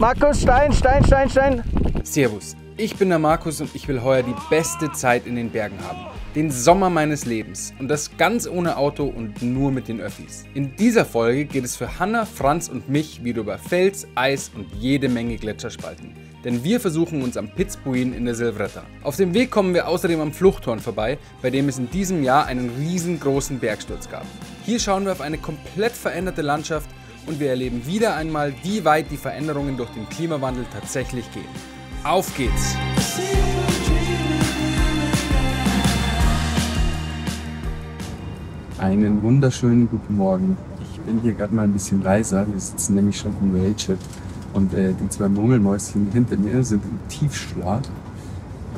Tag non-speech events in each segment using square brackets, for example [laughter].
Markus, Stein, Stein, Stein, Stein. Servus, ich bin der Markus und ich will heuer die beste Zeit in den Bergen haben. Den Sommer meines Lebens. Und das ganz ohne Auto und nur mit den Öffis. In dieser Folge geht es für Hanna, Franz und mich wieder über Fels, Eis und jede Menge Gletscherspalten. Denn wir versuchen uns am Pitzbuin in der Silvretta. Auf dem Weg kommen wir außerdem am Fluchthorn vorbei, bei dem es in diesem Jahr einen riesengroßen Bergsturz gab. Hier schauen wir auf eine komplett veränderte Landschaft und wir erleben wieder einmal, wie weit die Veränderungen durch den Klimawandel tatsächlich gehen. Auf geht's! Einen wunderschönen guten Morgen. Ich bin hier gerade mal ein bisschen leiser. Wir sitzen nämlich schon im Railchat und äh, die zwei Murmelmäuschen hinter mir sind im Tiefschlaf.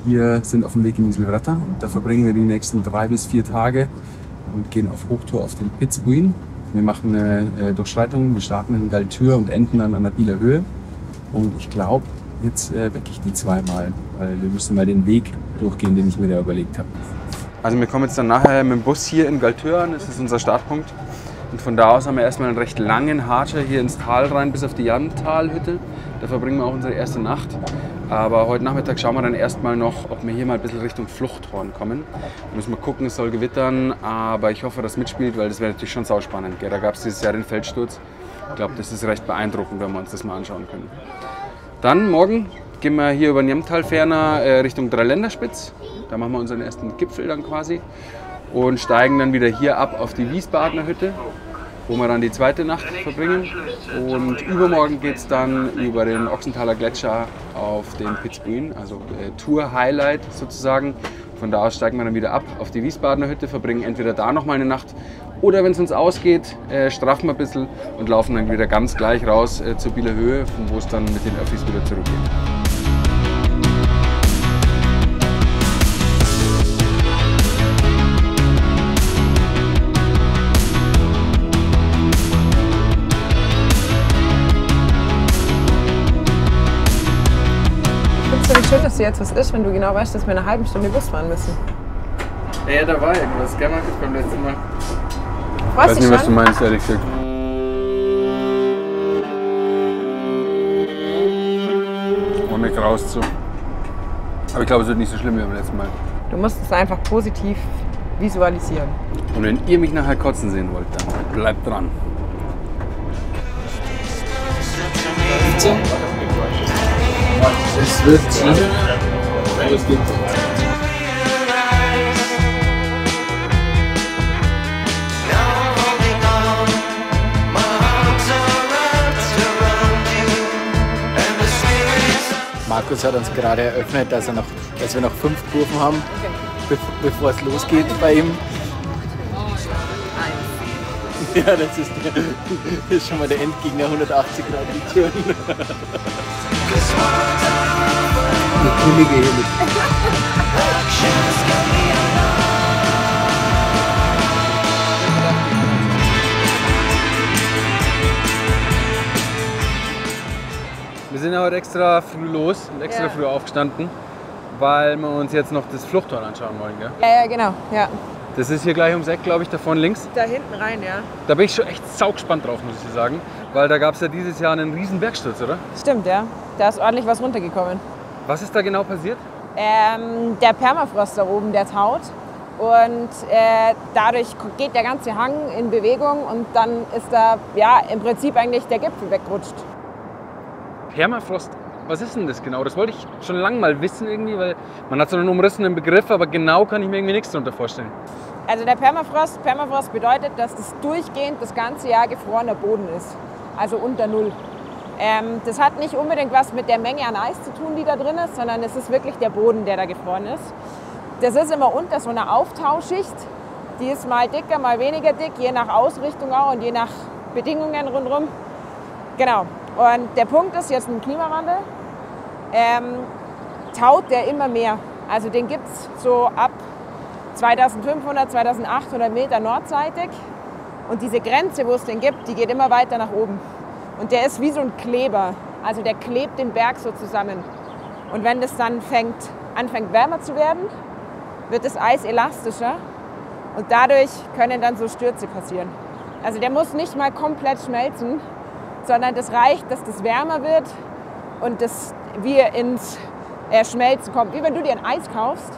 Wir sind auf dem Weg in Silvretta und da verbringen wir die nächsten drei bis vier Tage und gehen auf Hochtour auf den Pitzbuin. Wir machen eine äh, Durchschreitung, wir starten in Galtür und enden dann an der Bieler Höhe. Und ich glaube, jetzt äh, wecke ich die zweimal, weil wir müssen mal den Weg durchgehen, den ich mir da überlegt habe. Also wir kommen jetzt dann nachher mit dem Bus hier in Galtür an, das ist unser Startpunkt. Und von da aus haben wir erstmal einen recht langen Hatscher hier ins Tal rein, bis auf die Jantalhütte. Da verbringen wir auch unsere erste Nacht. Aber heute Nachmittag schauen wir dann erstmal noch, ob wir hier mal ein bisschen Richtung Fluchthorn kommen. Müssen wir gucken, es soll gewittern, aber ich hoffe, dass mitspielt, weil das wäre natürlich schon sauspannend. Gell? Da gab es dieses Jahr den Feldsturz. Ich glaube, das ist recht beeindruckend, wenn wir uns das mal anschauen können. Dann morgen gehen wir hier über den Jamtal ferner äh, Richtung Dreiländerspitz. Da machen wir unseren ersten Gipfel dann quasi und steigen dann wieder hier ab auf die Wiesbadener Hütte, wo wir dann die zweite Nacht verbringen. Und übermorgen geht es dann über den Ochsenthaler Gletscher auf den Pitzbuin, also äh, Tour-Highlight sozusagen. Von da aus steigen wir dann wieder ab auf die Wiesbadener Hütte, verbringen entweder da noch mal eine Nacht oder wenn es uns ausgeht, äh, straffen wir ein bisschen und laufen dann wieder ganz gleich raus äh, zur Bieler Höhe, von wo es dann mit den Öffis wieder zurückgeht. Du jetzt was ist, wenn du genau weißt, dass wir eine halbe Stunde Bus fahren müssen? Ja, da war irgendwas, gell, Markus, beim letzten Mal. Freust weiß dich nicht, was du meinst, ehrlich gesagt. Ohne Graus zu. Aber ich glaube, es wird nicht so schlimm wie beim letzten Mal. Du musst es einfach positiv visualisieren. Und wenn ihr mich nachher kotzen sehen wollt, dann bleibt dran. Es wird schlimm. Es geht. Markus hat uns gerade eröffnet, dass, er noch, dass wir noch fünf Kurven haben, be bevor es losgeht bei ihm. Ja, das ist, der, das ist schon mal der Endgegner, 180 Grad die. Die Könige hier mit. Wir sind ja heute extra früh los und extra Ja. früh aufgestanden, weil wir uns jetzt noch das Fluchthorn anschauen wollen. Gell? Ja, ja, genau. Ja. Das ist hier gleich ums Eck, glaube ich, da vorne links. Da hinten rein, ja. Da bin ich schon echt saugespannt drauf, muss ich sagen. Weil da gab es ja dieses Jahr einen riesen Bergsturz, oder? Stimmt, ja. Da ist ordentlich was runtergekommen. Was ist da genau passiert? Ähm, der Permafrost da oben, der taut. Und äh, dadurch geht der ganze Hang in Bewegung und dann ist da ja im Prinzip eigentlich der Gipfel weggerutscht. Permafrost, was ist denn das genau? Das wollte ich schon lange mal wissen irgendwie, weil man hat so einen umrissenen Begriff, aber genau kann ich mir irgendwie nichts darunter vorstellen. Also der Permafrost, Permafrost bedeutet, dass das durchgehend das ganze Jahr gefrorener Boden ist, also unter Null. Ähm, das hat nicht unbedingt was mit der Menge an Eis zu tun, die da drin ist, sondern es ist wirklich der Boden, der da gefroren ist. Das ist immer unter so einer Auftauschschicht. Die ist mal dicker, mal weniger dick, je nach Ausrichtung auch und je nach Bedingungen rundherum. Genau. Und der Punkt ist jetzt dem Klimawandel, ähm, taut der immer mehr. Also den gibt es so ab 2500, 2800 Meter nordseitig. Und diese Grenze, wo es den gibt, die geht immer weiter nach oben. Und der ist wie so ein Kleber. Also der klebt den Berg so zusammen. Und wenn das dann fängt, anfängt wärmer zu werden, wird das Eis elastischer. Und dadurch können dann so Stürze passieren. Also der muss nicht mal komplett schmelzen, sondern das reicht, dass das wärmer wird und das wir ins äh, Schmelzen kommt. Wie wenn du dir ein Eis kaufst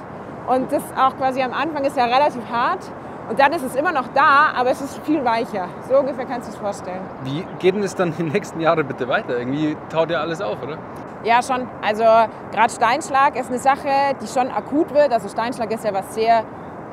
und das auch quasi am Anfang ist ja relativ hart und dann ist es immer noch da, aber es ist viel weicher. So ungefähr kannst du es vorstellen. Wie geht denn es dann die nächsten Jahre bitte weiter? Irgendwie taut ja alles auf, oder? Ja, schon. Also gerade Steinschlag ist eine Sache, die schon akut wird. Also Steinschlag ist ja was sehr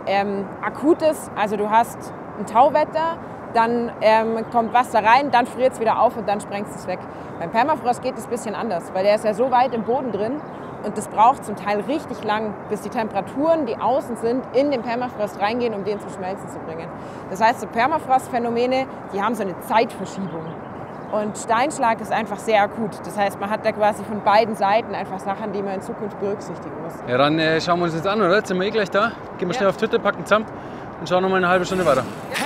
ähm, Akutes. Also du hast ein Tauwetter, dann ähm, kommt Wasser rein, dann friert es wieder auf und dann sprengst du es weg. Beim Permafrost geht es ein bisschen anders, weil der ist ja so weit im Boden drin und das braucht zum Teil richtig lang, bis die Temperaturen, die außen sind, in den Permafrost reingehen, um den zum Schmelzen zu bringen. Das heißt, so Permafrost-Phänomene, die haben so eine Zeitverschiebung. Und Steinschlag ist einfach sehr akut. Das heißt, man hat da quasi von beiden Seiten einfach Sachen, die man in Zukunft berücksichtigen muss. Ja, dann äh, schauen wir uns jetzt an, oder? Jetzt sind wir eh gleich da. Gehen wir schnell Ja. auf Twitter, packen zusammen und schauen noch mal eine halbe Stunde weiter. Have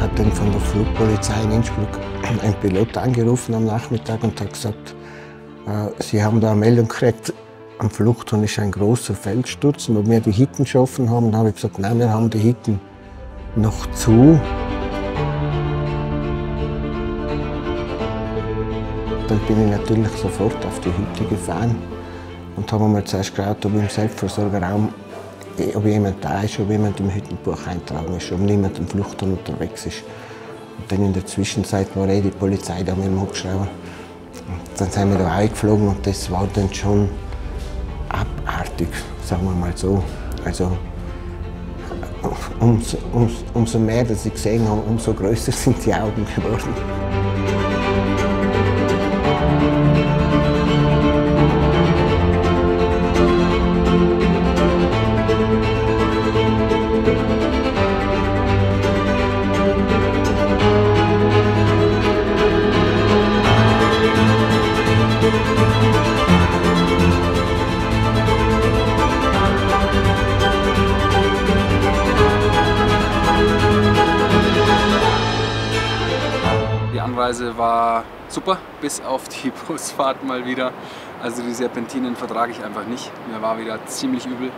hat dann von der Flugpolizei in Innsbruck ein Pilot angerufen am Nachmittag und hat gesagt, äh, Sie haben da eine Meldung gekriegt, am Fluchthorn ist ein großer Feldsturz und ob wir die Hitten schon offen haben. Dann habe ich gesagt, nein, wir haben die Hitten noch zu. Dann bin ich natürlich sofort auf die Hütte gefahren und habe mir zuerst geschaut, ob im Selbstversorgerraum ob jemand da ist, ob jemand im Hüttenbuch eintragen ist, ob niemand im Fluchtturm unterwegs ist. Und dann in der Zwischenzeit war eh die Polizei da mit dem Hubschrauber. Dann sind wir da eingeflogen und das war dann schon abartig, sagen wir mal so. Also umso, umso, umso mehr, dass ich gesehen habe, umso größer [laughs] sind die Augen geworden. Bis auf die [laughs] Busfahrt mal wieder. Also die Serpentinen vertrage ich einfach nicht. Mir war wieder ziemlich übel.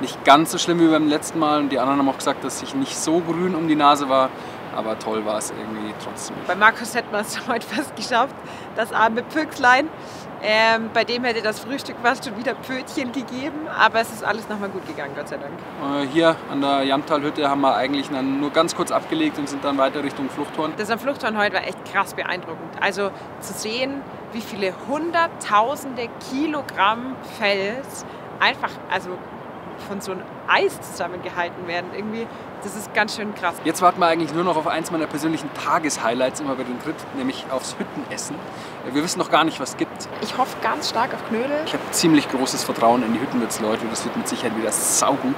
Nicht ganz so schlimm wie beim letzten Mal und die anderen haben auch gesagt, dass ich nicht so grün um die Nase war. Aber toll war es irgendwie trotzdem. Bei Markus hätte man es [laughs] heute fast geschafft, das arme Püchslein. Ähm, bei dem hätte das Frühstück fast schon wieder Pötchen gegeben, aber es ist alles nochmal gut gegangen, Gott sei Dank. Äh, Hier an der Jamtalhütte haben wir eigentlich nur ganz kurz abgelegt und sind dann weiter Richtung Fluchthorn. Das am Fluchthorn heute war echt krass beeindruckend. Also zu sehen, wie viele hunderttausende Kilogramm Fels einfach also von so einem Eis zusammengehalten werden. Irgendwie, das ist ganz schön krass. Jetzt warten wir eigentlich nur noch auf eins meiner persönlichen Tageshighlights immer bei dem Trip, nämlich aufs Hüttenessen. Wir wissen noch gar nicht, was es gibt. Ich hoffe ganz stark auf Knödel. Ich habe ziemlich großes Vertrauen in die Hüttenwirtsleute. Das wird mit Sicherheit wieder saugut.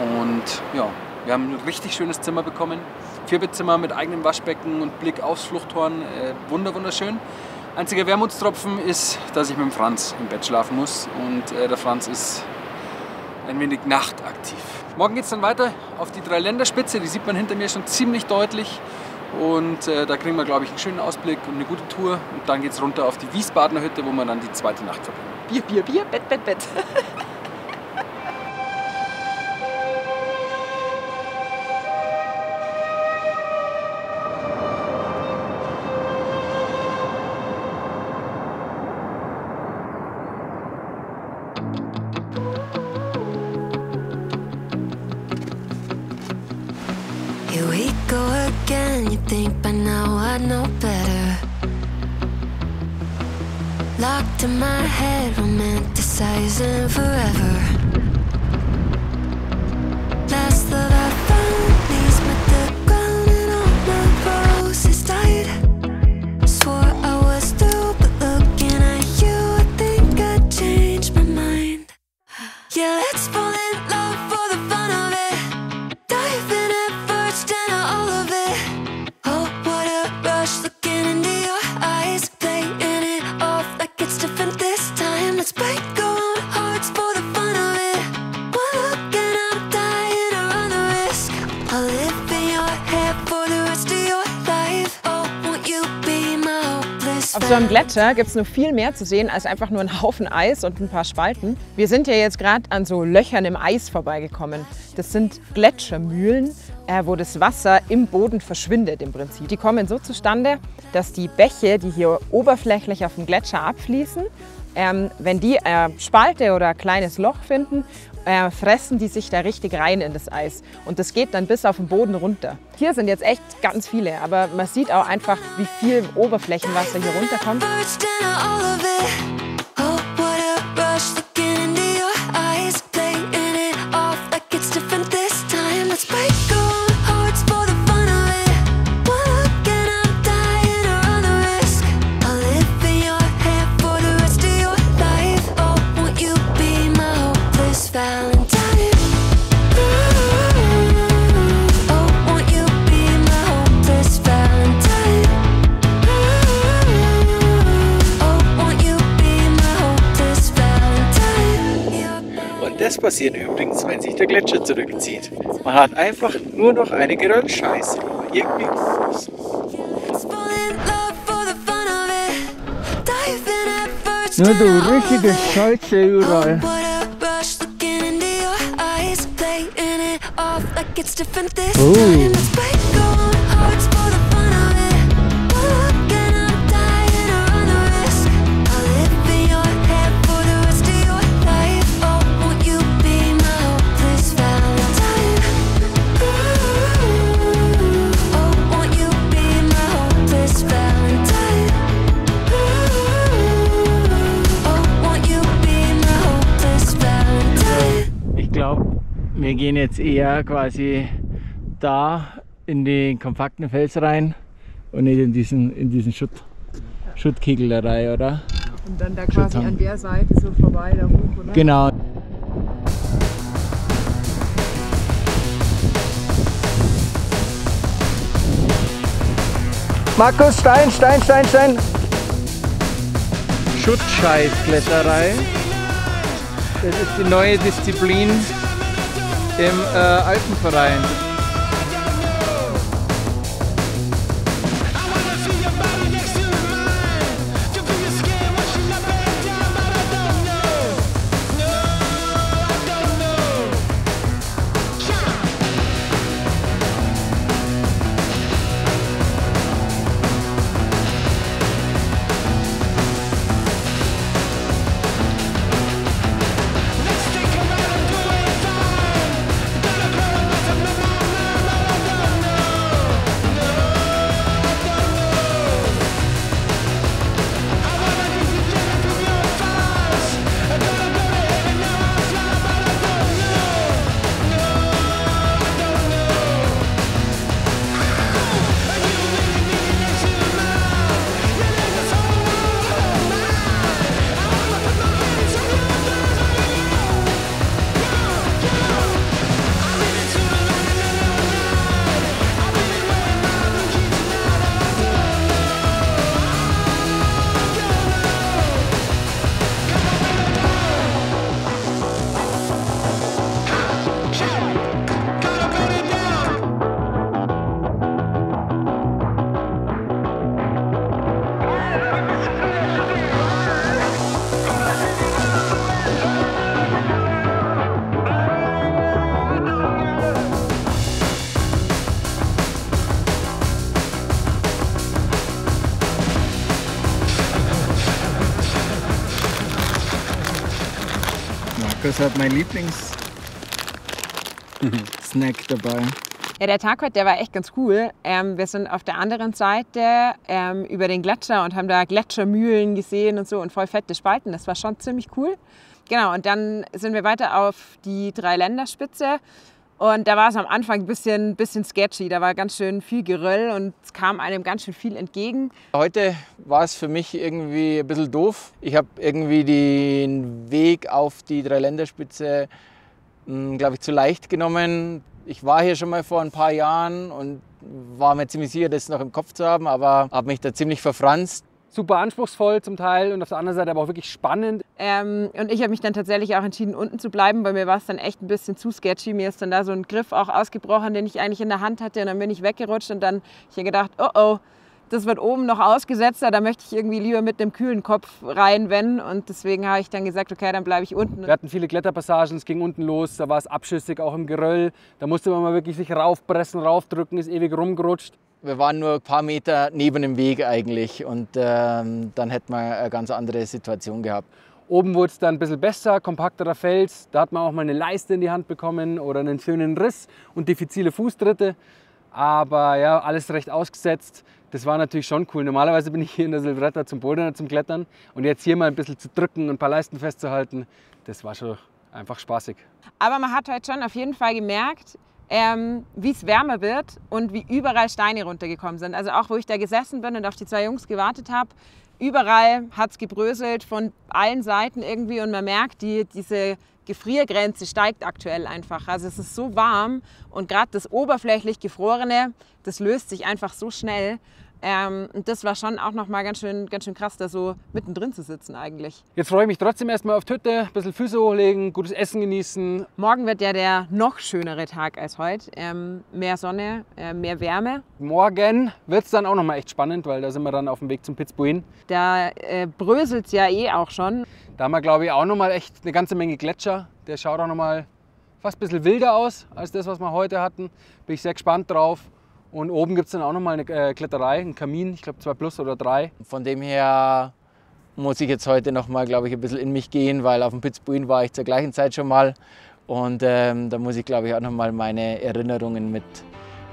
Und ja, wir haben ein richtig schönes Zimmer bekommen. Vierbettzimmer mit eigenem Waschbecken und Blick aufs Fluchthorn. Äh, wunder, wunderschön. Einziger Wermutstropfen ist, dass ich mit dem Franz im Bett schlafen muss. Und äh, der Franz ist ein wenig nachtaktiv. Morgen geht es dann weiter auf die Dreiländerspitze. Die sieht man hinter mir schon ziemlich deutlich. Und äh, da kriegen wir, glaube ich, einen schönen Ausblick und eine gute Tour. Und dann geht es runter auf die Wiesbadener Hütte, wo wir dann die zweite Nacht verbringen. Bier, Bier, Bier, Bett, Bett, Bett. [laughs] I know better. Locked in my head, romanticizing forever. Auf so einem Gletscher gibt es noch viel mehr zu sehen als einfach nur ein Haufen Eis und ein paar Spalten. Wir sind ja jetzt gerade an so Löchern im Eis vorbeigekommen. Das sind Gletschermühlen, äh, wo das Wasser im Boden verschwindet im Prinzip. Die kommen so zustande, dass die Bäche, die hier oberflächlich auf dem Gletscher abfließen, ähm, wenn die äh, Spalte oder ein kleines Loch finden, äh, fressen die sich da richtig rein in das Eis. Und das geht dann bis auf den Boden runter. Hier sind jetzt echt ganz viele, aber man sieht auch einfach, wie viel Oberflächenwasser hier runterkommt. Passiert übrigens, wenn sich der Gletscher zurückzieht. Man hat einfach nur noch eine Geröllscheiße. Irgendwie groß. Fall in love for the fun wir gehen jetzt eher quasi da in den kompakten Fels rein und nicht in diesen, in diesen Schutt, Schuttkegel da rein, oder? Und dann da quasi an der Seite so vorbei, da hoch, oder? Genau. Markus, Stein, Stein, Stein, Stein. Schuttscheißkletterei. Das ist die neue Disziplin im äh, Alpenverein. Markus hat mein Lieblings-Snack dabei. Ja, der Tag heute, der war echt ganz cool. Ähm, wir sind auf der anderen Seite ähm, über den Gletscher und haben da Gletschermühlen gesehen und so und voll fette Spalten. Das war schon ziemlich cool. Genau, und dann sind wir weiter auf die Dreiländerspitze. Und da war es am Anfang ein bisschen, bisschen sketchy. Da war ganz schön viel Geröll und es kam einem ganz schön viel entgegen. Heute war es für mich irgendwie ein bisschen doof. Ich habe irgendwie den Weg auf die Dreiländerspitze, glaube ich, zu leicht genommen. Ich war hier schon mal vor ein paar Jahren und war mir ziemlich sicher, das noch im Kopf zu haben, aber habe mich da ziemlich verfranst. Super anspruchsvoll zum Teil und auf der anderen Seite aber auch wirklich spannend. Ähm, und ich habe mich dann tatsächlich auch entschieden, unten zu bleiben, weil mir war es dann echt ein bisschen zu sketchy. Mir ist dann da so ein Griff auch ausgebrochen, den ich eigentlich in der Hand hatte. Und dann bin ich weggerutscht und dann habe ich mir gedacht, oh oh, das wird oben noch ausgesetzter, da möchte ich irgendwie lieber mit einem kühlen Kopf rein, wenn. Und deswegen habe ich dann gesagt, okay, dann bleibe ich unten. Wir hatten viele Kletterpassagen, es ging unten los, da war es abschüssig, auch im Geröll. Da musste man mal wirklich sich raufpressen, raufdrücken, ist ewig rumgerutscht. Wir waren nur ein paar Meter neben dem Weg eigentlich und ähm, dann hätten wir eine ganz andere Situation gehabt. Oben wurde es dann ein bisschen besser, kompakterer Fels. Da hat man auch mal eine Leiste in die Hand bekommen oder einen schönen Riss und diffizile Fußtritte. Aber ja, alles recht ausgesetzt. Das war natürlich schon cool. Normalerweise bin ich hier in der Silvretta zum Bouldern, zum Klettern. Und jetzt hier mal ein bisschen zu drücken und ein paar Leisten festzuhalten, das war schon einfach spaßig. Aber man hat halt schon auf jeden Fall gemerkt, ähm, wie es wärmer wird und wie überall Steine runtergekommen sind. Also auch wo ich da gesessen bin und auf die zwei Jungs gewartet habe, überall hat es gebröselt von allen Seiten irgendwie und man merkt, die, diese Gefriergrenze steigt aktuell einfach. Also es ist so warm und gerade das oberflächlich gefrorene, das löst sich einfach so schnell. Ähm, und das war schon auch noch mal ganz schön, ganz schön krass, da so mittendrin zu sitzen eigentlich. Jetzt freue ich mich trotzdem erstmal auf die Hütte, ein bisschen Füße hochlegen, gutes Essen genießen. Morgen wird ja der noch schönere Tag als heute. Ähm, mehr Sonne, äh, mehr Wärme. Morgen wird es dann auch noch mal echt spannend, weil da sind wir dann auf dem Weg zum Pitzbuin. Da äh, bröselt es ja eh auch schon. Da haben wir, glaube ich, auch noch mal echt eine ganze Menge Gletscher. Der schaut auch noch mal fast ein bisschen wilder aus als das, was wir heute hatten. Bin ich sehr gespannt drauf. Und oben gibt es dann auch noch mal eine äh, Kletterei, einen Kamin, ich glaube zwei plus oder drei. Von dem her muss ich jetzt heute noch mal, glaube ich, ein bisschen in mich gehen, weil auf dem Pitzbuin war ich zur gleichen Zeit schon mal. Und ähm, da muss ich, glaube ich, auch noch mal meine Erinnerungen mit,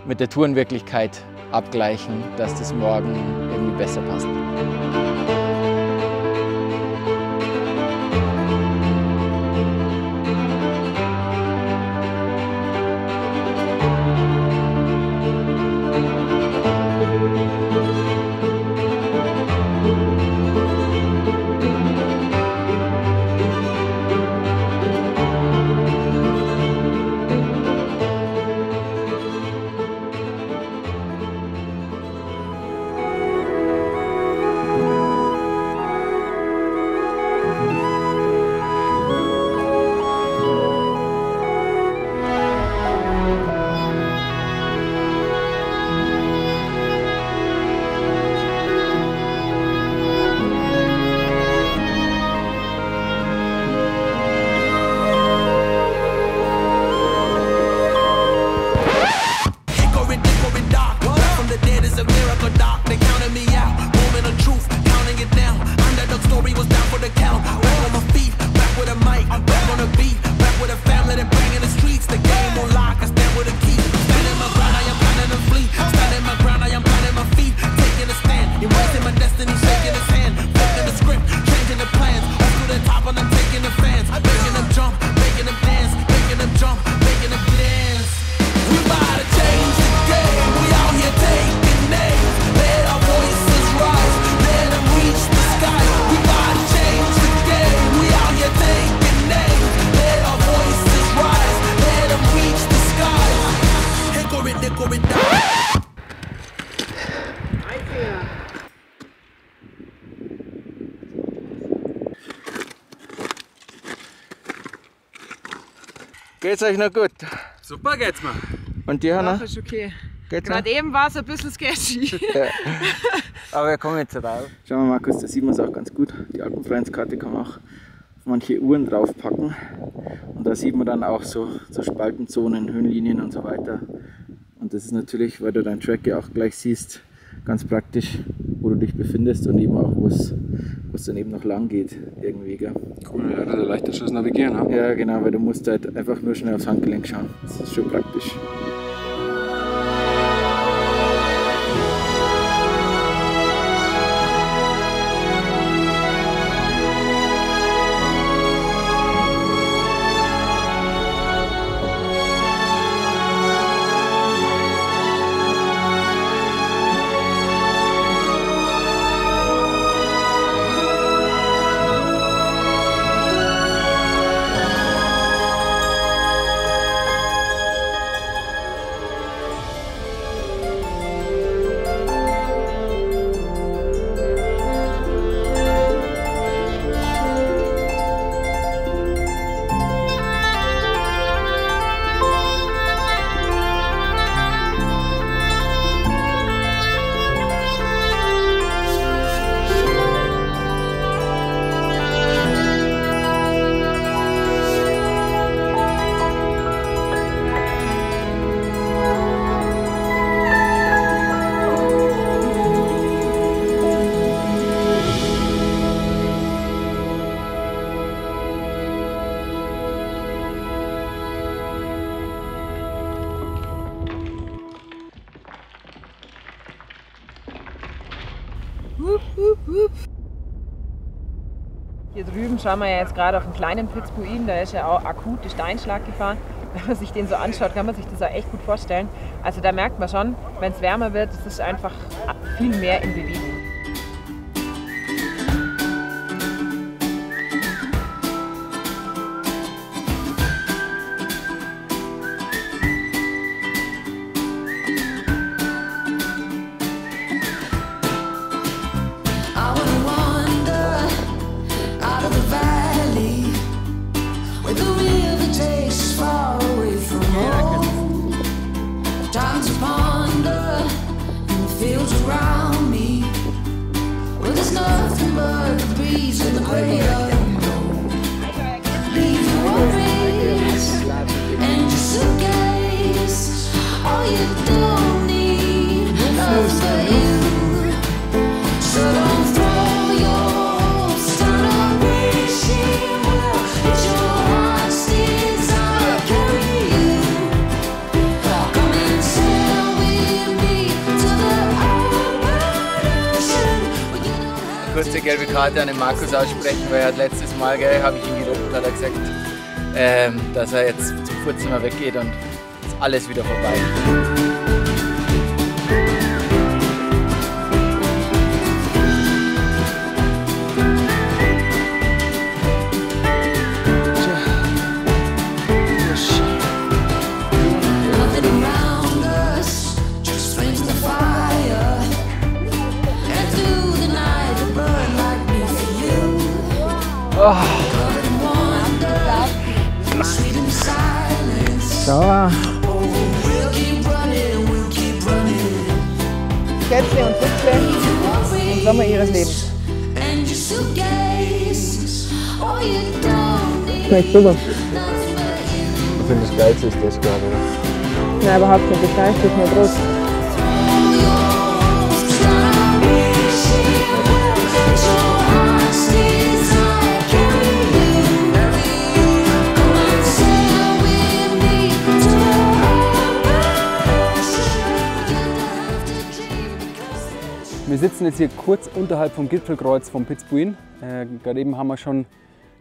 mit der Tourenwirklichkeit abgleichen, dass das morgen irgendwie besser passt. Geht's euch noch gut? Super geht's mir. Und dir, Hanna? ist okay. Geht's noch? Gerade eben war es ein bisschen sketchy. Aber wir kommen jetzt drauf. Schau mal, Markus, da sieht man es auch ganz gut. Die Alpenfreundskarte kann man auch auf manche Uhren draufpacken. Und da sieht man dann auch so, so Spaltenzonen, Höhenlinien und so weiter. Und das ist natürlich, weil du dein Track ja auch gleich siehst, ganz praktisch, wo du dich befindest und eben auch, wo es wo es dann eben noch lang geht irgendwie. Gell? Cool, ja, das ist leichter Schuss navigieren. Ha? Ja, genau, weil du musst halt einfach nur schnell aufs Handgelenk schauen. Das ist schon praktisch. Hier drüben schauen wir ja jetzt gerade auf einen kleinen Pitzbuin, da ist ja auch akute Steinschlaggefahr. [laughs] Wenn man sich den so anschaut, kann man sich das auch echt gut vorstellen. Also da merkt man schon, wenn es wärmer wird, es ist einfach viel mehr in Bewegung. Karte an den Markus aussprechen, weil er hat letztes Mal, habe ich ihn gelobt, hat er gesagt, ähm, dass er jetzt zum Vorzimmer weggeht und ist alles wieder vorbei. Oh, running. Kätzle und Füchse im Sommer ihres Lebens. Schmeckt super. Ich finde das Geilste ist das gerade. ne? Ja, überhaupt nicht. Das Fleisch ist nur Brot. Sitzen jetzt hier kurz unterhalb vom Gipfelkreuz vom Pitzbuin. Äh, Gerade eben haben wir schon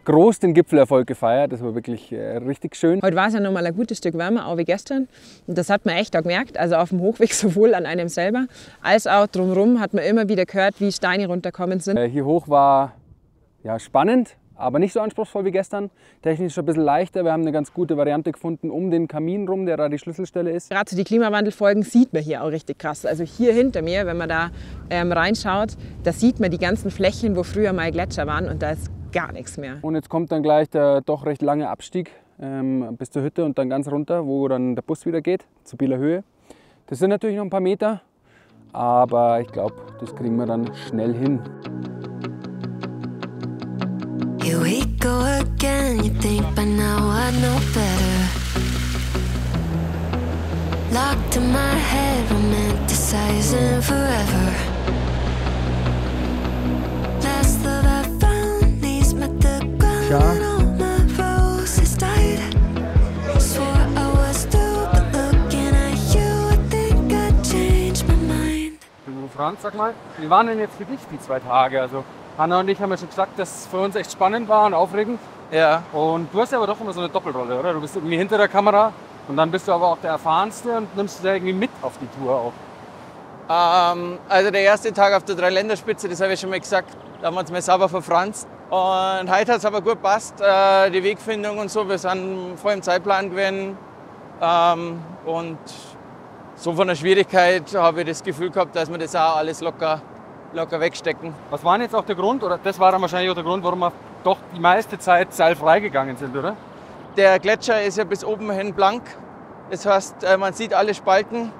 groß den Gipfelerfolg gefeiert. Das war wirklich äh, richtig schön. Heute war es ja noch mal ein gutes Stück wärmer, auch wie gestern. Und das hat man echt auch gemerkt. Also auf dem Hochweg [laughs] sowohl an einem selber als auch drumherum hat man immer wieder gehört, wie Steine runterkommen sind. Äh, Hier hoch war ja, spannend, aber nicht so anspruchsvoll wie gestern. Technisch ein bisschen leichter. Wir haben eine ganz gute Variante gefunden um den Kamin rum, der da die Schlüsselstelle ist. Gerade die Klimawandelfolgen sieht man hier auch richtig krass. Also hier hinter mir, wenn man da ähm, reinschaut, da sieht man die ganzen Flächen, wo früher mal Gletscher waren und da ist gar nichts mehr. Und jetzt kommt dann gleich der doch recht lange Abstieg ähm, bis zur Hütte und dann ganz runter, wo dann der Bus wieder geht, zu Bieler Höhe. Das sind natürlich noch ein paar Meter, aber ich glaube, das kriegen wir dann schnell hin. Here we go again. You think by now I know better. Locked in my head, romanticizing forever. Last love I found, knees met the ground, and all my roses died. Swore I was through, but looking at you, I think I changed my mind. Franz, sag mal, wie waren denn jetzt für dich die zwei Tage? Also Hanna und ich haben ja schon gesagt, dass es für uns echt spannend war und aufregend. Ja, Und du hast ja aber doch immer so eine Doppelrolle, oder? Du bist irgendwie hinter der Kamera und dann bist du aber auch der Erfahrenste und nimmst es ja irgendwie mit auf die Tour auch. ähm, also der erste Tag auf der Dreiländerspitze, das habe ich schon mal gesagt, da haben wir uns mal sauber verfranst. Und heute hat es aber gut gepasst, äh, die Wegfindung und so. Wir sind voll im Zeitplan gewesen. Ähm, und so von der Schwierigkeit habe ich das Gefühl gehabt, dass wir das auch alles locker, locker wegstecken. Was war jetzt auch der Grund, oder das war dann wahrscheinlich auch der Grund, warum wir doch die meiste Zeit seilfrei gegangen sind, oder? Der Gletscher ist ja bis oben hin blank. Das heißt, äh, man sieht alle Spalten.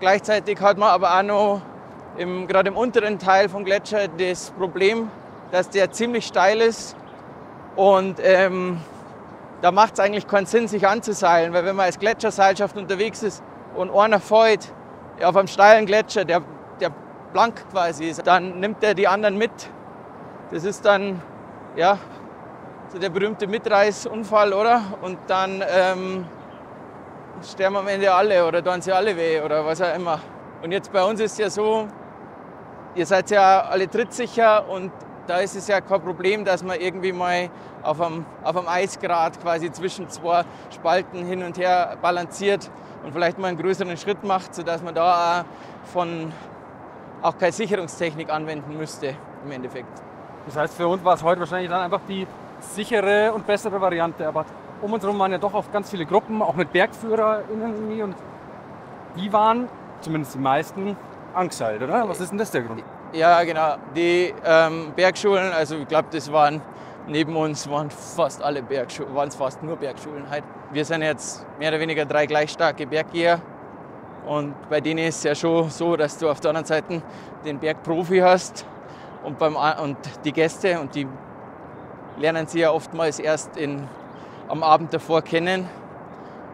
Gleichzeitig hat man aber auch noch im, gerade im unteren Teil vom Gletscher das Problem, dass der ziemlich steil ist. Und ähm, da macht es eigentlich keinen Sinn, sich anzuseilen, weil wenn man als Gletscherseilschaft unterwegs ist und einer fällt auf einem steilen Gletscher, der blank quasi ist, dann nimmt er die anderen mit. Das ist dann, ja, so der berühmte Mitreißunfall, oder? Und dann ähm, sterben am Ende alle oder tun sie alle weh oder was auch immer. Und jetzt bei uns ist ja so, ihr seid ja alle trittsicher und da ist es ja kein Problem, dass man irgendwie mal auf einem, auf einem Eisgrat quasi zwischen zwei Spalten hin und her balanciert und vielleicht mal einen größeren Schritt macht, sodass man da auch von auch keine Sicherungstechnik anwenden müsste im Endeffekt. Das heißt, für uns war es heute wahrscheinlich dann einfach die sichere und bessere Variante. Aber um uns herum waren ja doch oft ganz viele Gruppen, auch mit BergführerInnen irgendwie. Und die waren, zumindest die meisten, angeseilt, oder? Was ist denn das der Grund? Ja, genau. Die ähm, Bergschulen, also ich glaube, das waren neben uns waren fast alle Bergschulen, waren es fast nur Bergschulen halt. Wir sind jetzt mehr oder weniger drei gleich starke Berggeher. Und bei denen ist es ja schon so, dass du auf der anderen Seite den Bergprofi hast und, beim, und die Gäste und die lernen sie ja oftmals erst in, am Abend davor kennen.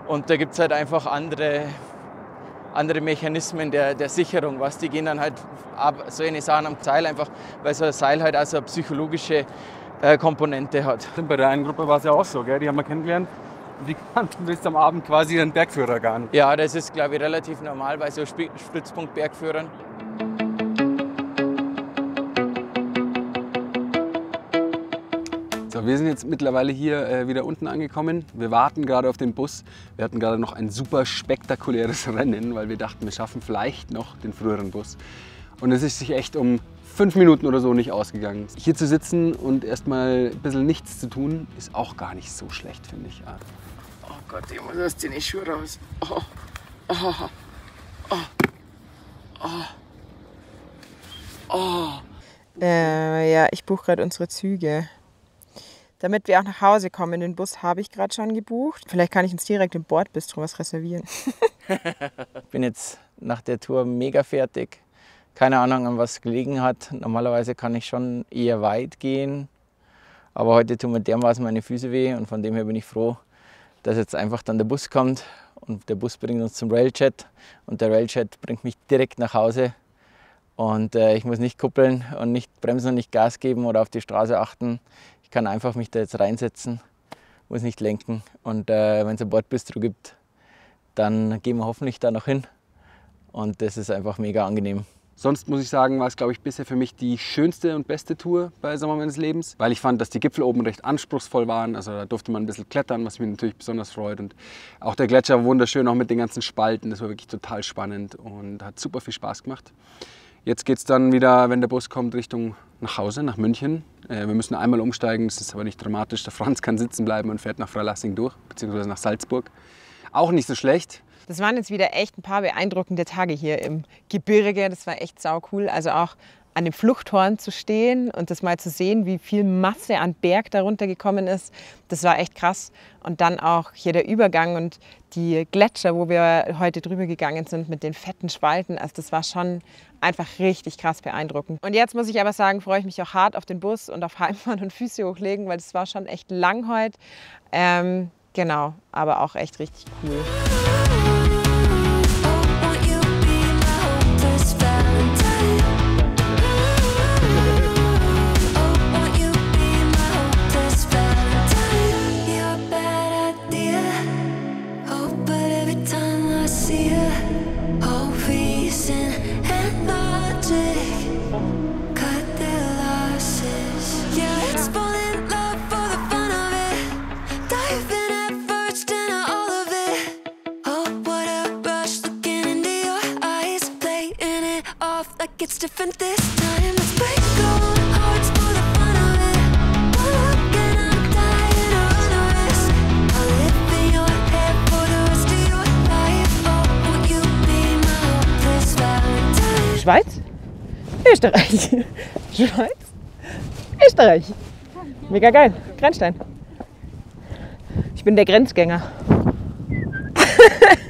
Und da gibt es halt einfach andere, andere Mechanismen der, der Sicherung. Was die gehen dann halt ab, so eine Sachen am Seil einfach, weil so ein Seil halt auch so eine psychologische äh, Komponente hat. Bei der einen Gruppe war es ja auch so, gell? die haben wir kennengelernt. Und die kannten bis am Abend quasi ihren Bergführer gar nicht. Ja, das ist, glaube ich, relativ normal bei so Sp- Stützpunktbergführern. So, wir sind jetzt mittlerweile hier äh, wieder unten angekommen. Wir warten gerade auf den Bus. Wir hatten gerade noch ein super spektakuläres [laughs] Rennen, weil wir dachten, wir schaffen vielleicht noch den früheren Bus. Und es ist sich echt um fünf Minuten oder so nicht ausgegangen. Hier zu sitzen und erstmal ein bisschen nichts zu tun, ist auch gar nicht so schlecht, finde ich. Ja. Oh Gott, ich muss aus den Schuhe raus. Oh, Äh, ja, ich buche gerade unsere Züge. Damit wir auch nach Hause kommen, den Bus habe ich gerade schon gebucht. Vielleicht kann ich uns direkt im Bordbistro was reservieren. [laughs] bin jetzt nach der Tour mega fertig. Keine Ahnung, an was gelegen hat. Normalerweise kann ich schon eher weit gehen. Aber heute tun mir dermaßen meine Füße weh und von dem her bin ich froh, dass jetzt einfach dann der Bus kommt und der Bus bringt uns zum Railjet und der Railjet bringt mich direkt nach Hause und äh, ich muss nicht kuppeln und nicht bremsen und nicht Gas geben oder auf die Straße achten. Ich kann einfach mich da jetzt reinsetzen, muss nicht lenken und äh, wenn es ein Bordbistro gibt, dann gehen wir hoffentlich da noch hin und das ist einfach mega angenehm. Sonst muss ich sagen, war es, glaube ich, bisher für mich die schönste und beste Tour bei Sommer meines Lebens, weil ich fand, dass die Gipfel oben recht anspruchsvoll waren. Also da durfte man ein bisschen klettern, was mich natürlich besonders freut. Und auch der Gletscher war wunderschön, auch mit den ganzen Spalten. Das war wirklich total spannend und hat super viel Spaß gemacht. Jetzt geht es dann wieder, wenn der Bus kommt, Richtung nach Hause, nach München. Äh, wir müssen einmal umsteigen, das ist aber nicht dramatisch. Der Franz kann sitzen bleiben und fährt nach Freilassing durch, beziehungsweise nach Salzburg. Auch nicht so schlecht. Das waren jetzt wieder echt ein paar beeindruckende Tage hier im Gebirge. Das war echt sau cool. Also auch an dem Fluchthorn zu stehen und das mal zu sehen, wie viel Masse an Berg darunter gekommen ist, das war echt krass. Und dann auch hier der Übergang und die Gletscher, wo wir heute drüber gegangen sind mit den fetten Spalten. Also das war schon einfach richtig krass beeindruckend. Und jetzt muss ich aber sagen, freue ich mich auch hart auf den Bus und auf Heimfahren und Füße hochlegen, weil das war schon echt lang heute. Ähm, genau, aber auch echt richtig cool. Österreich. [laughs] Schweiz? Österreich. Mega geil. Grenzstein. Ich bin der Grenzgänger. [laughs]